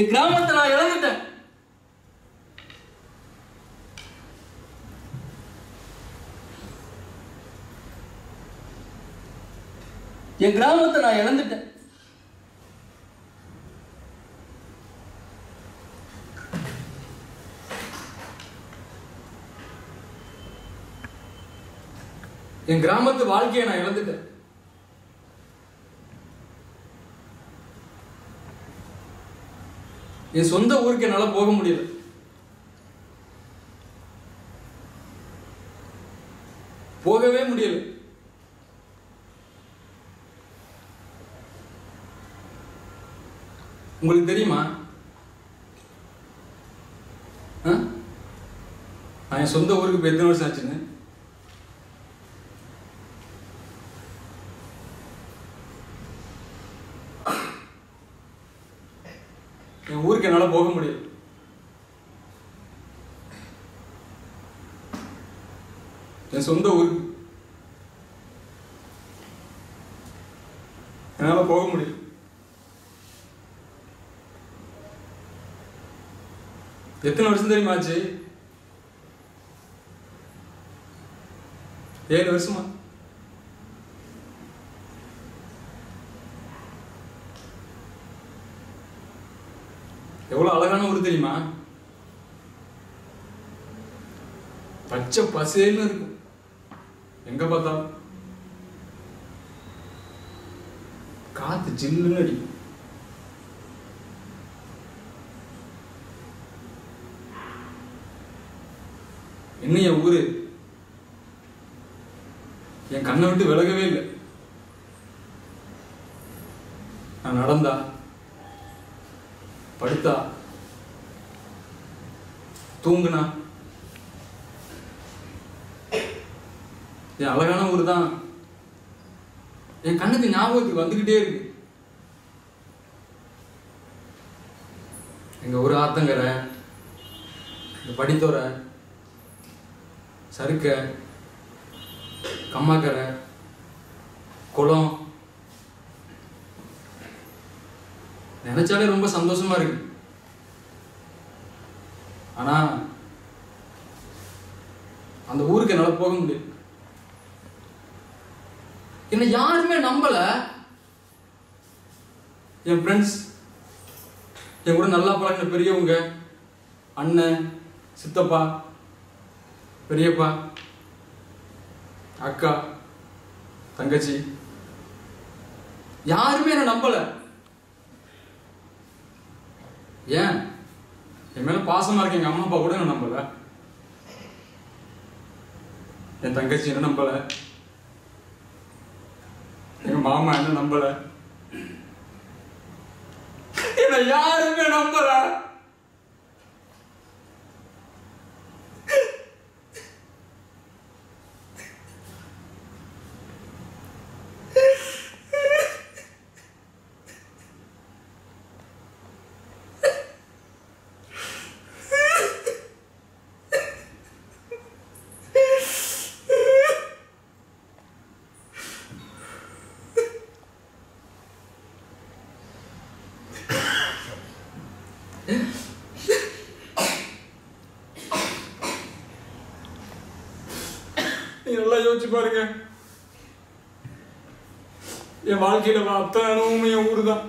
என் கிராமத்தை நான் இழந்துட்டேன். என் கிராமத்தை நான் இழந்துட்டேன். என் கிராமத்து வாழ்க்கையை நான் இழந்துட்டேன். என் சொந்த ஊருக்கு என்னால் போக முடியல. போகவே முடியல. உங்களுக்கு தெரியுமா? ஆ? நான் என் சொந்த ஊருக்கு இப்போ எத்தனை வருஷம் ஆச்சுன்னு? என் ஊருக்கு என்னால் போக முடியல. என் சொந்த ஊருக்கு என்னால் போக முடியல. எத்தனை வருஷம் தெரியுமாச்சு ஏழு வருஷமா எவ்வளவு அழகான ஊர் தெரியுமா? பச்சை பசேல்னு இருக்கும். எங்க பார்த்தாலும். காத்து ஜில்லுன்னு அடிக்கும். என்ன என் ஊரு? என் கண்ணை விட்டு விலகவே இல்லை. நான் நடந்தா படுத்தா தூங்குனா? என் அழகான ஊர் தான் என் கண்ணுக்கு ஞாபகத்துக்கு வந்துகிட்டே இருக்கு எங்க ஊர் ஆத்தங்கரை இந்த படித்தோரை சறுக்க கம்மாக்கரை குளம் நினைச்சாலே ரொம்ப சந்தோஷமா இருக்கு ஆனா அந்த ஊருக்கு என்னால் போக முடியும் என்ன யாருமே நம்பல. என் ஃப்ரெண்ட்ஸ் என் கூட நல்லா பழகின பெரியவங்க அண்ணன் சித்தப்பா பெரியப்பா அக்கா தங்கச்சி யாருமே என்ன நம்பல. ஏன்? என் மேல பாசமா இருக்க எங்க அம்மா அப்பா கூட என்ன நம்பல. என் தங்கச்சி என்ன நம்பல? எங்க மாமா என்ன நம்பல? என்ன யாருமே நம்பல. நீ நல்லா யோசிச்சு பாருங்க. என் வாழ்க்கையில அத்தனை அனுபவமும் என் ஊர் தான்.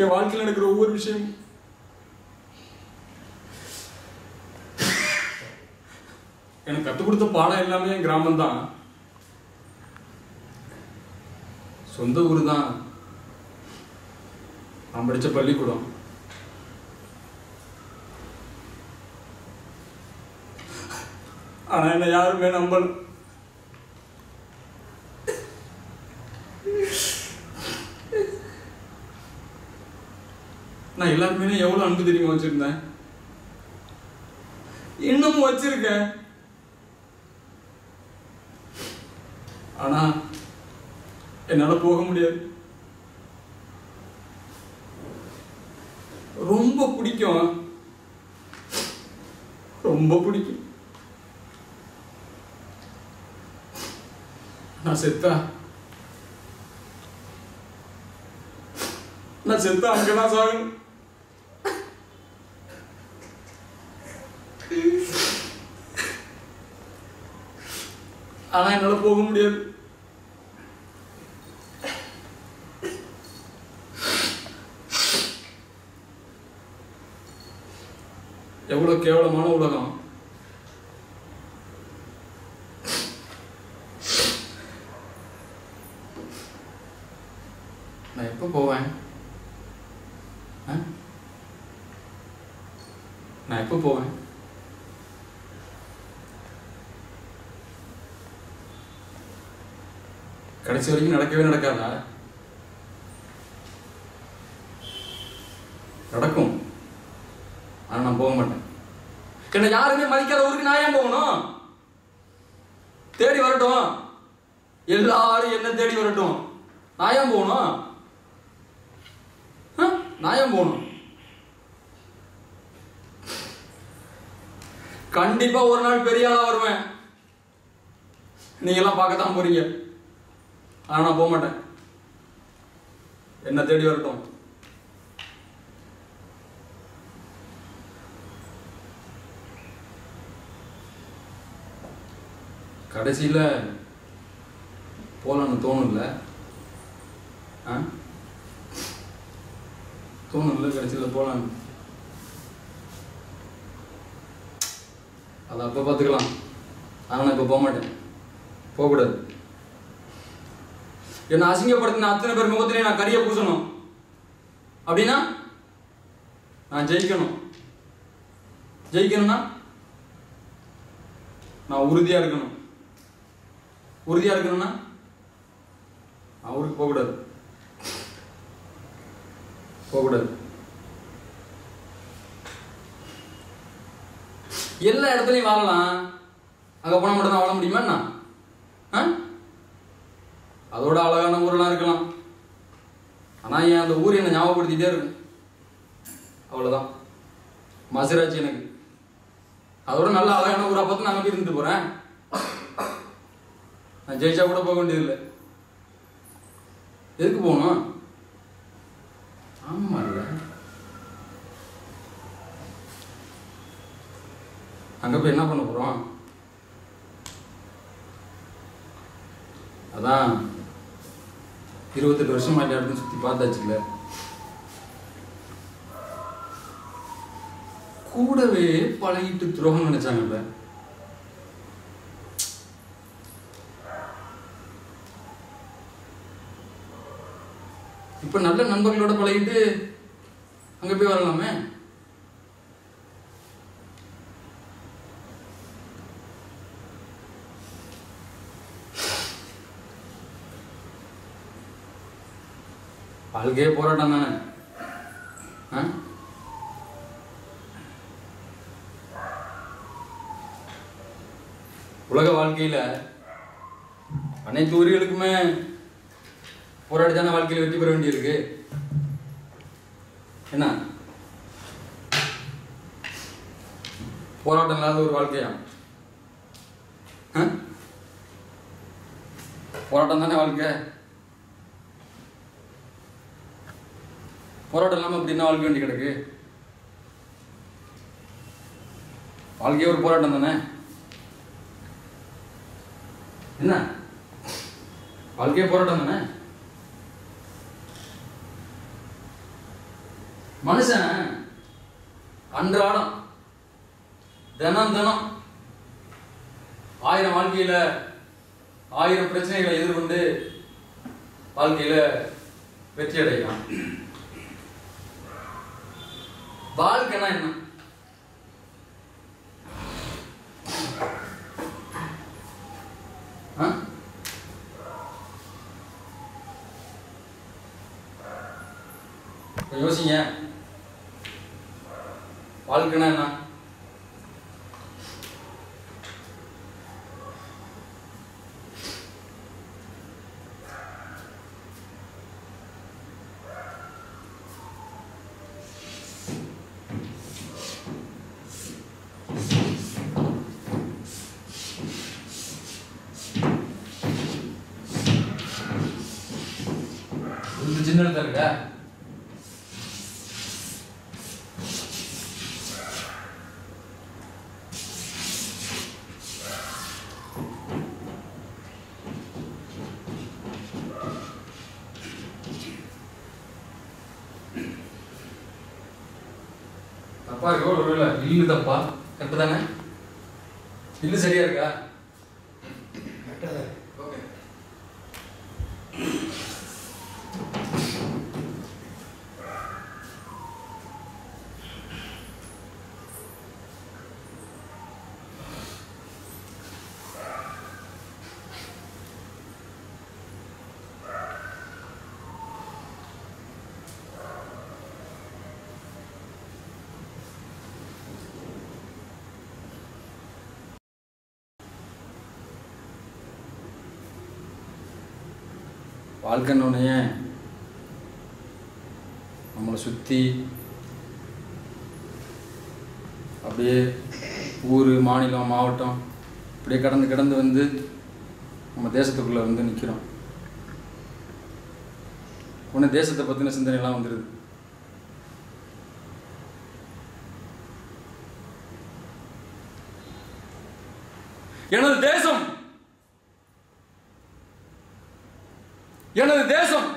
என் வாழ்க்கையில் நடக்கிற ஒவ்வொரு விஷயம். எனக்கு கற்றுக் கொடுத்த பாடம் எல்லாமே என் கிராமம் தான். சொந்த ஊர் தான். நான் படிச்ச பள்ளிக்கூடம். ஆனா என்ன யாருமே நம்பல. நான் எல்லாருமே எவ்வளவு அன்பு தெரியுமா வச்சிருந்தேன்? இன்னமும் வச்சிருக்கேன். ஆனா என்னால போக முடியாது. ரொம்ப பிடிக்கும். ரொம்ப பிடிக்கும். நான் செத்தா நான் செத்தா அங்கதான் சாகணும் ஆனா என்னால போக முடியாது எவ்வளவு கேவலமான உலகம் நான் எப்போ போவேன் ஆ? நான் எப்போ போவேன் கடைசி வரைக்கும் நடக்கவே நடக்காதா? நடக்கும். ஆனா நான் போக மாட்டேன். என்ன யாருமே மதிக்காத ஊருக்கு நான் ஏன் போகணும்? தேடி வரட்டும். எல்லாரும் என்ன தேடி வரட்டும். நான் ஏன் போகணும்? நான் ஏன் போகணும்? கண்டிப்பா ஒரு நாள் பெரிய ஆளா வருவேன். நீங்க எல்லாம் பார்க்கத்தான் போறீங்க. ஆனால் நான் போக மாட்டேன் என்ன தேடி வரட்டும். கடைசியில் போகலான்னு தோணும்ல ஆ? தோணும்ல கடைசியில் போகலான்னு அதை அப்போ பார்த்துக்கலாம். ஆனால் நான் இப்போ போக மாட்டேன் போகக்கூடாது. என்னை அசிங்கப்படுத்தின அத்தனை பேர் முகத்திலே நான் கரிய பூசணும். அப்படின்னா நான் ஜெயிக்கணும். ஜெயிக்கணும்னா நான் உறுதியா இருக்கணும். உறுதியா இருக்கணும்னா நான் ஊருக்கு போகக்கூடாது. போகக்கூடாது. எல்லா இடத்துலையும் வாழலாம். அங்கே போனால் மட்டும் தான் வாழ முடியுமா என்ன? ஆ? அதோட அழகான ஊரெல்லாம் இருக்கலாம். ஆனால் என் அந்த ஊர் என்னை ஞாபகப்படுத்திகிட்டே இருக்கும் அவ்வளோதான் மசிராச்சு எனக்கு. அதோட நல்ல அழகான ஊரை பார்த்து நான் அங்கே இருந்துட்டு போகிறேன் நான் ஜெயிச்சா கூட போக வேண்டியதில்லை. எதுக்கு போகணும்? ஆமாம் அங்கே போய் என்ன பண்ண போகிறோம் அதான் இருபத்தெட்டு வருஷமா எல்லா இடத்தையும் சுத்தி பார்த்தாச்சுல கூடவே பழகிட்டு துரோகம் நினைச்சாங்கல்ல. இப்ப நல்ல நண்பர்களோட பழகிட்டு அங்க போய் வரலாமே? அதுக்கே போராட்டம் தானே? உலக வாழ்க்கையில அனைத்து உயிர்களுக்குமே போராடித்தான தானே வாழ்க்கையில வெற்றி பெற வேண்டியிருக்கு. என்ன? போராட்டம் இல்லாத ஒரு வாழ்க்கையா? போராட்டம் தானே வாழ்க்கை. போராட்டம் இல்லாமல் அப்படி என்ன வாழ்க்கை வேண்டி கிடக்கு? வாழ்க்கையே ஒரு போராட்டம் தானே? என்ன? வாழ்க்கையே போராட்டம் தானே? மனுஷன் அன்றாடம் தினம் தினம் ஆயிரம் வாழ்க்கையில ஆயிரம் பிரச்சனைகளை எதிர்கொண்டு வாழ்க்கையில வெற்றி அடைகிறான். வாழ்க்கைனா என்ன? யோசிங்க. வாழ்க்கைனா என்ன? தப்பா இருக்கோ இல்லை. இல்லு தப்பா. கரெக்டு தானே? இல்லு சரியா இருக்கா? வாழ்க்கைன்னொன்னே நம்மளை சுற்றி அப்படியே ஊர் மாநிலம் மாவட்டம் இப்படியே கடந்து கடந்து வந்து நம்ம தேசத்துக்குள்ளே வந்து நிற்கிறோம் உடனே தேசத்தை பற்றின சிந்தனைலாம் வந்துடுது எனது தேச எனது தேசம்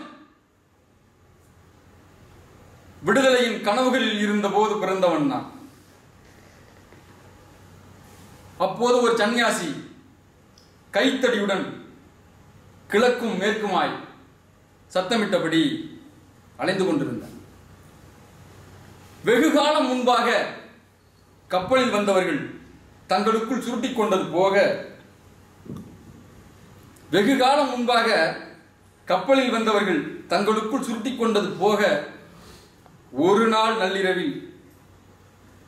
விடுதலையின் கனவுகளில் இருந்தபோது பிறந்தவன் நான். அப்போது ஒரு சன்னியாசி கைத்தடியுடன் கிழக்கும் மேற்குமாய் சத்தமிட்டபடி அலைந்து கொண்டிருந்தான். வெகு காலம் முன்பாக கப்பலில் வந்தவர்கள் தங்களுக்குள் சுருட்டிக் கொண்டது போக வெகு காலம் முன்பாக கப்பலில் வந்தவர்கள் தங்களுக்குள் சுருட்டி கொண்டது போக ஒரு நாள் நள்ளிரவில்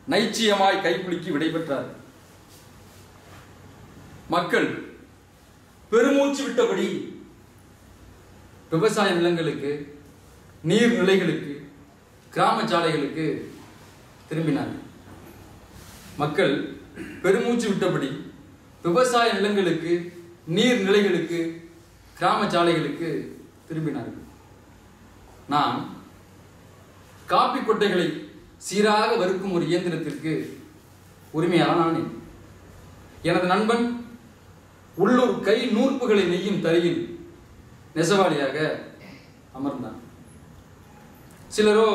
நைச்சியமாய் கைக்குலுக்கி விடைபெற்றார் மக்கள் பெருமூச்சு விட்டபடி விவசாய நிலங்களுக்கு நீர்நிலைகளுக்கு கிராம சாலைகளுக்கு திரும்பினார்கள் மக்கள் பெருமூச்சு விட்டபடி விவசாய நிலங்களுக்கு நீர்நிலைகளுக்கு கிராம சாலைகளுக்கு திரும்பினார்கள். நான் காப்பி கொட்டைகளை சீராக வறுக்கும் ஒரு இயந்திரத்திற்கு உரிமையாளன் ஆனேன் எனது நண்பன் உள்ளூர் கை நூற்புகளை நெய்யும் தரையில் நெசவாளியாக அமர்ந்தான். சிலரோ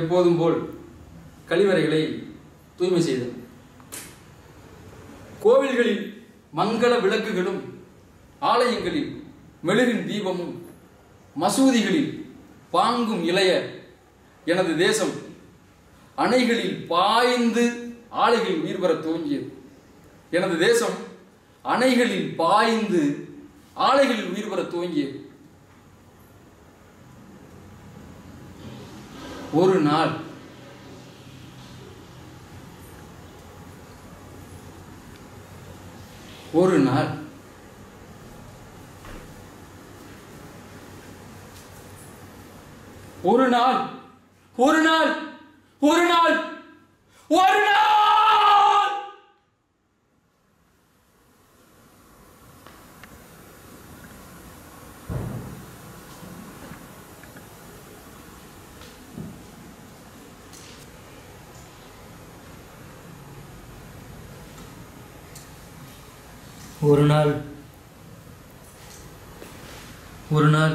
எப்போதும் போல் கழிவறைகளை தூய்மை செய்தனர். கோவில்களில் மங்கள விளக்குகளும் ஆலயங்களில் மெழுகின் தீபமும் மசூதிகளில் பாங்கும் இளைய எனது தேசம் அணைகளில் பாய்ந்து ஆலைகளில் உயிர் பெற துவங்கியது. எனது தேசம் அணைகளில் பாய்ந்து ஆலைகளில் உயிர் பெற துவங்கியது. ஒரு நாள் ஒரு நாள் ஒரு நாள் ஒரு நாள் ஒரு நாள் ஒரு நாள்! ஒரு நாள் ஒரு நாள்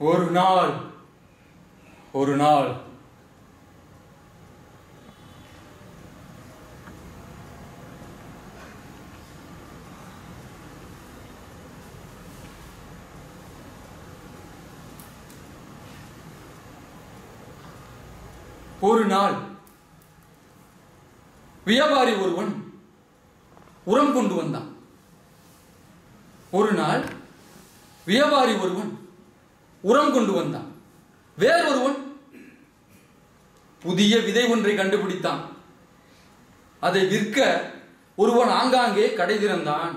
ஒரு நாள் ஒரு நாள். ஒரு நாள். வியாபாரி ஒருவன் உரம் கொண்டு வந்தான். ஒரு நாள் வியாபாரி ஒருவன் உரம் கொண்டு வந்தான். வேறொருவன் புதிய விதை ஒன்றை கண்டுபிடித்தான். அதை விற்க ஒருவன் ஆங்காங்கே கடை திறந்தான்.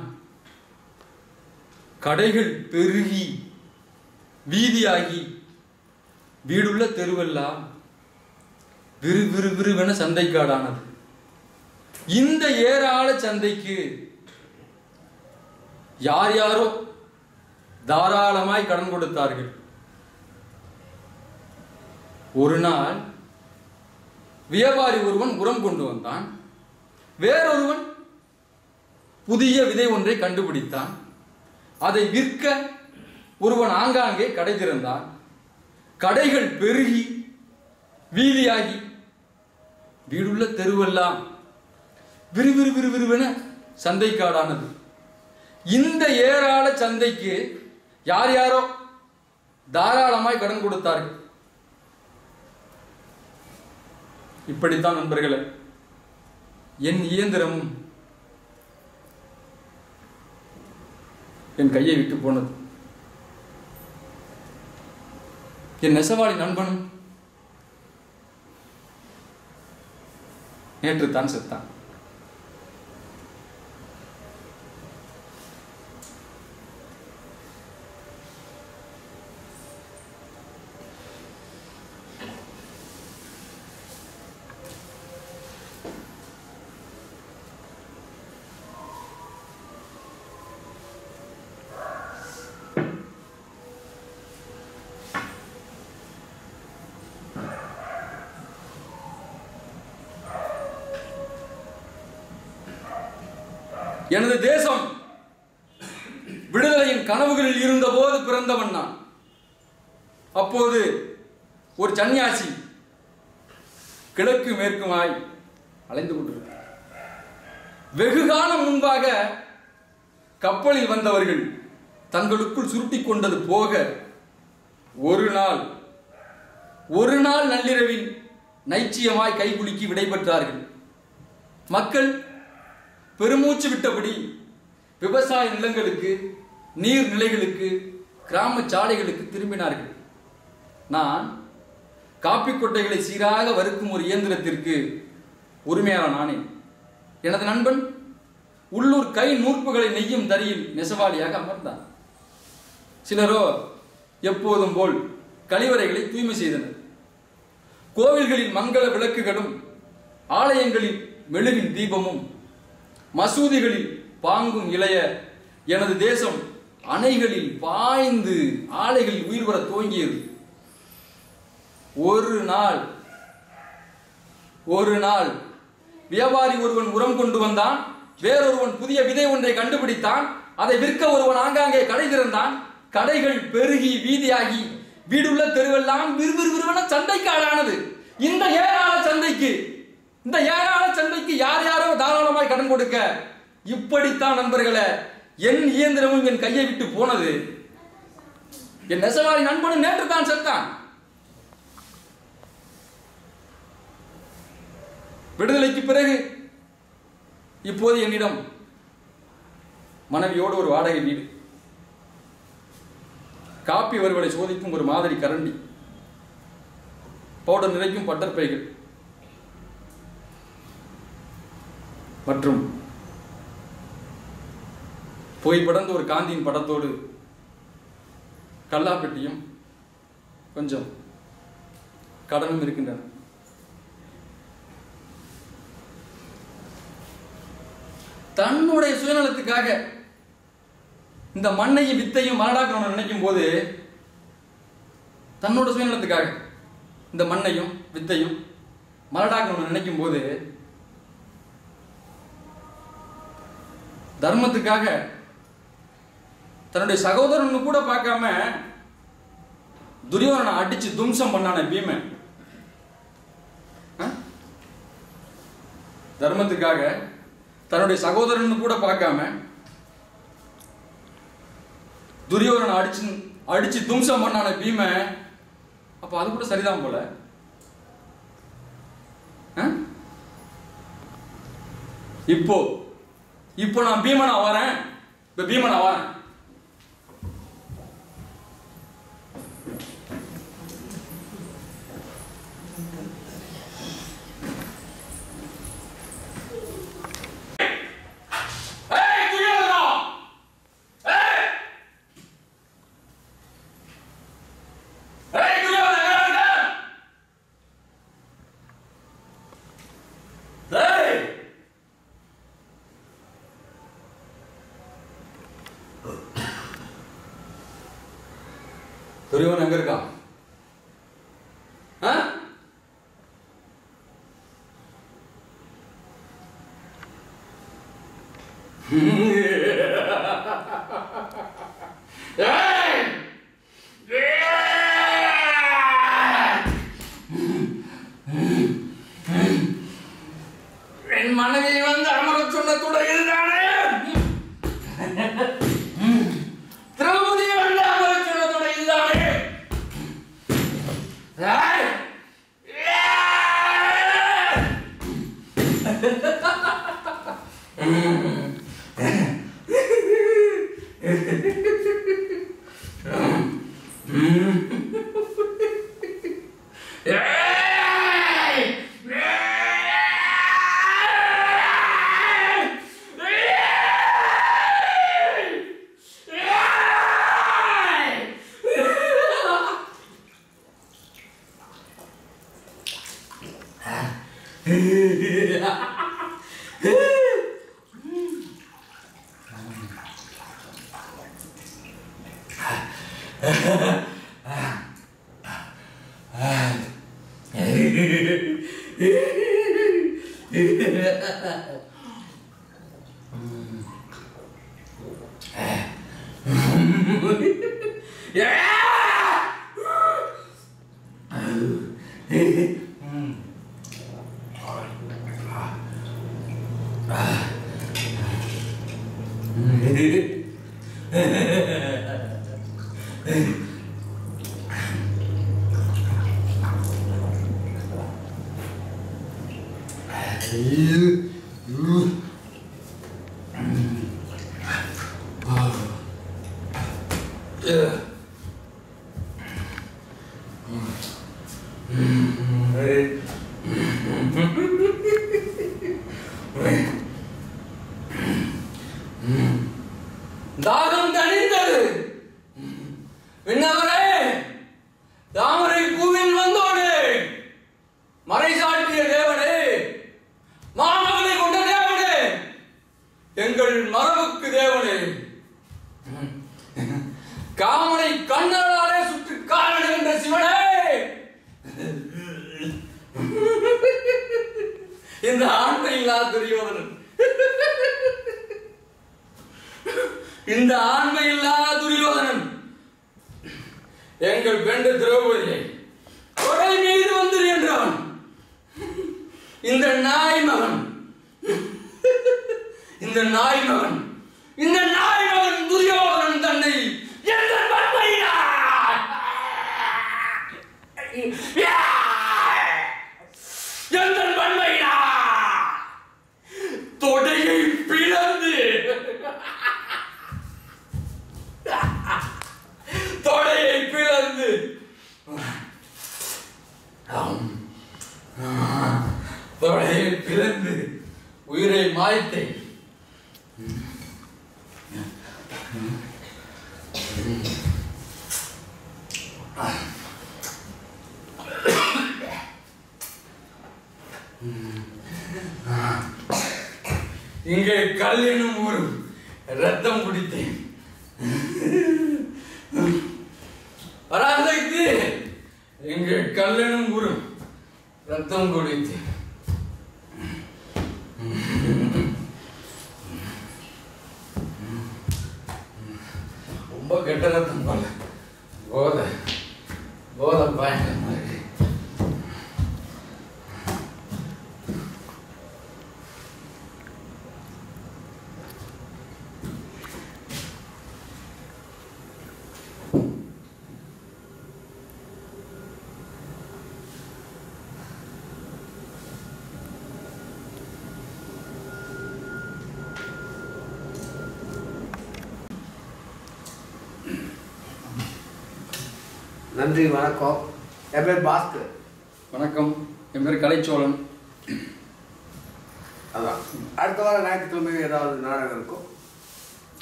கடைகள் பெருகி வீதியாகி வீடுள்ள தெருவெல்லாம் விறு விறு விறுவென சந்தைக்காடானது. இந்த ஏராள சந்தைக்கு யார் யாரோ தாராளமாய் கடன் கொடுத்தார்கள். ஒரு நாள் வியாபாரி ஒருவன் உரம் கொண்டு வந்தான். வேறொருவன் புதிய விதை ஒன்றை கண்டுபிடித்தான். அதை விற்க ஒருவன் ஆங்காங்கே கடை திறந்தான். கடைகள் பெருகி வீதியாகி வீடுள்ள தெருவெல்லாம் விறுவிறு விறுவிறுவென சந்தைக்காடானது. இந்த ஏராள சந்தைக்கு யார் யாரோ தாராளமாய் கடன் கொடுத்தார்கள். இப்படித்தான் நண்பர்களே என் இயந்திரமும் என் கையை விட்டு போனது. என் நெசவாளி நண்பனும் நேற்று தான் செத்தான். எனது தேசம் விடுதலையின் கனவுகளில் இருந்தபோது பிறந்தவன் நான். அப்போது ஒரு சன்னியாசி கிழக்கு மேற்குமாய் அலைந்து கொண்டிருக்கிறார் வெகு காலம் முன்பாக கப்பலில் வந்தவர்கள் தங்களுக்குள் சுருட்டிக் கொண்டது போக ஒரு நாள் ஒரு நாள் நள்ளிரவில் நைச்சியமாய் கைகுலுக்கி விடைபெற்றார்கள். மக்கள் பெருமூச்சு விட்டபடி விவசாய நிலங்களுக்கு நீர்நிலைகளுக்கு கிராம சாலைகளுக்கு திரும்பினார்கள். நான் காப்பி கொட்டைகளை சீராக வறுக்கும் ஒரு இயந்திரத்திற்கு உரிமையாளர் நானே. எனது நண்பன் உள்ளூர் கை நூற்புகளை நெய்யும் தரியில் நெசவாளியாக அமர்ந்தான் சிலரோ எப்போதும் போல் கழிவறைகளை தூய்மை செய்தனர். கோவில்களில் மங்கள விளக்குகளும் ஆலயங்களில் மெழுகின் தீபமும் மசூதிகளில் பாங்கும் இளைய எனது தேசம் அணைகளில் பாய்ந்து ஆலைகளில் உயிர் வர துவங்கியது. ஒரு நாள் ஒரு நாள் வியாபாரி ஒருவன் உரம் கொண்டு வந்தான் வேறொருவன் புதிய விதை ஒன்றை கண்டுபிடித்தான் அதை விற்க ஒருவன் ஆங்காங்கே கடை திறந்தான் கடைகள் பெருகி வீதியாகி வீடுள்ள தெருவெல்லாம் விறுவிறுவிறுவன சந்தைக்கு ஆளானது இந்த ஏராள சந்தைக்கு இந்த ஏராள சந்தைக்கு யார் யாரோ தாராளமாய் கடன் கொடுக்க இப்படித்தான் நண்பர்களே என் இயந்திரமும் என் கையை விட்டு போனது. என் நெசவாளி நண்பனும் நேற்று தான் செத்தான். விடுதலைக்கு பிறகு இப்போது என்னிடம் மனைவியோடு ஒரு வாடகை வீடு. காப்பி வருவதை சோதிக்கும் ஒரு மாதிரி கரண்டி. பவுடர் நிறைக்கும் பட்டர்பைகள் மற்றும் புகைப்படந்த ஒரு காந்தியின் படத்தோடு கல்லாப்பெட்டியும் கொஞ்சம் கடனும் இருக்கின்றன. தன்னுடைய சுயநலத்துக்காக இந்த மண்ணையும் வித்தையும் மலடாக்கணும்னு நினைக்கும் போது தன்னோட சுயநலத்துக்காக இந்த மண்ணையும் வித்தையும் மலடாக்கணும்னு நினைக்கும் போது தர்மத்துக்காக தன்னுடைய சகோதரன் கூட பார்க்காம துரியோதனை அடிச்சு தும்சம் பண்ணான பீமன் ஆ? தர்மத்துக்காக தன்னுடைய சகோதரன் கூட பார்க்காம துரியோதனை அடிச்சு அடிச்சு தும்சம் பண்ணான பீம அப்ப அது கூட சரிதான் போல ஆ? இப்போ இப்போ நான் பீமனா வரேன். இப்ப பீமனா வரேன். Mm-hmm. Hum. இந்த ஆண்மை இல்லாத துரியோதனன். எங்கள் பெண்டு திரௌபதியை கொடை மீது வந்துரு என்றான் இந்த நாய் மகன். இந்த நாய் மகன். இந்த தொடையை பிளந்து உயிரை மாய்த்தை இங்கே கல் எனும் ஒரு ரத்தம் குடித்தேன். நன்றி வணக்கம். என் பேர் பாஸ்கர். வணக்கம். என் பேர் கலைச்சோழன். அதான். அடுத்த வாரம் ஞாயிற்றுக்கிழமை ஏதாவது நாடகம் இருக்கும்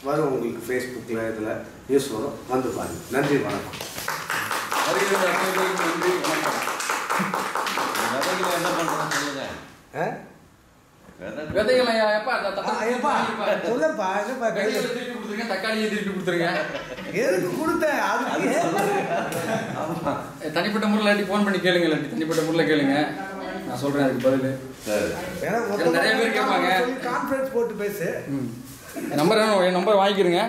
வரும் உங்களுக்கு ஃபேஸ்புக்கில் இதில் நியூஸ் வரும். வந்து பாருங்க. நன்றி வணக்கம். வருகிற நன்றி வணக்கம். விதைகளை என்ன பண்றோம் சொல்லுங்க? விதைகளை எப்பா சொல்லப்பா கொடுத்துருங்க தக்காளியை திருப்பி கொடுத்துருங்க. எதுக்கு கொடுத்தேன்? அது தனிப்பட்ட முறையில் இல்லாட்டி ஃபோன் பண்ணி கேளுங்க இல்லாட்டி தனிப்பட்ட முறையில் கேளுங்க. நான் சொல்கிறேன் அதுக்கு பதில். நிறைய பேர் கேட்பாங்க. கான்ஃபரன்ஸ் போட்டு பேசு. நம்பர் வேணும் என் நம்பர் வாங்கிக்கிறங்க